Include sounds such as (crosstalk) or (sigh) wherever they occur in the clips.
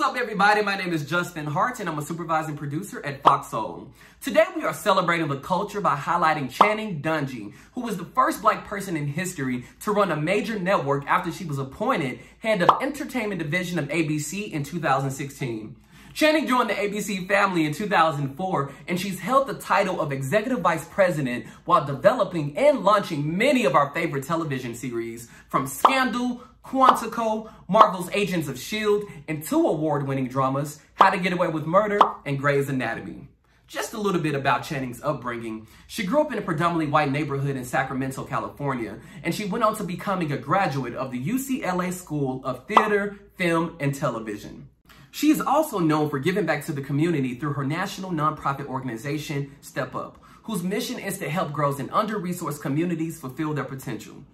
up, everybody? My name is Justin Hart, and I'm a supervising producer at Fox Soul. Today, we are celebrating the culture by highlighting Channing Dungey, who was the first black person in history to run a major network after she was appointed head of entertainment division of ABC in 2016. Channing joined the ABC family in 2004, and she's held the title of Executive Vice President while developing and launching many of our favorite television series, from Scandal, Quantico, Marvel's Agents of S.H.I.E.L.D., and two award-winning dramas, How to Get Away with Murder and Grey's Anatomy. Just a little bit about Channing's upbringing. She grew up in a predominantly white neighborhood in Sacramento, California, and she went on to becoming a graduate of the UCLA School of Theater, Film, and Television. She is also known for giving back to the community through her national nonprofit organization, Step Up, whose mission is to help girls in under-resourced communities fulfill their potential.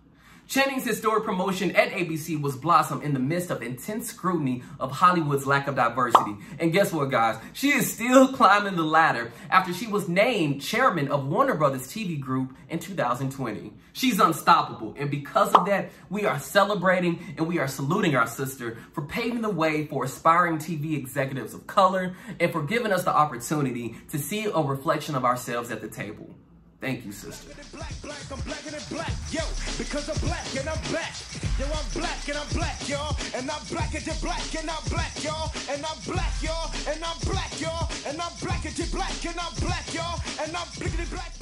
Channing's historic promotion at ABC was blossomed in the midst of intense scrutiny of Hollywood's lack of diversity. And guess what, guys? She is still (laughs) climbing the ladder after she was named chairman of Warner Brothers TV Group in 2020. She's unstoppable, and because of that, we are celebrating and we are saluting our sister for paving the way for aspiring TV executives of color and for giving us the opportunity to see a reflection of ourselves at the table. Thank you, sister. Black, black, I'm black and black, yo, because I'm black and I'm black. Yo, I'm black and I'm black, y'all. And I'm black and you're black and I'm black, y'all. And I'm black, y'all. And I'm black, y'all. And I'm black and you're black and I'm black, y'all. And I'm black and black.